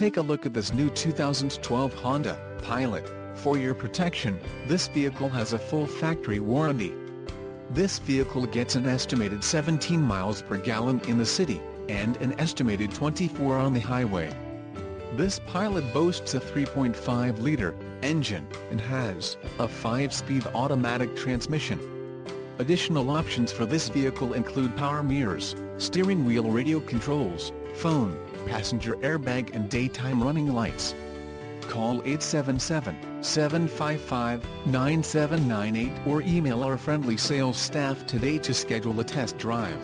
take a look at this new 2012 Honda Pilot. For your protection, this vehicle has a full factory warranty. This vehicle gets an estimated 17 miles per gallon in the city, and an estimated 24 on the highway. This Pilot boasts a 3.5-liter engine and has a 5-speed automatic transmission. Additional options for this vehicle include power mirrors, steering wheel radio controls, phone, passenger airbag and daytime running lights. Call 877-755-9798 or email our friendly sales staff today to schedule a test drive.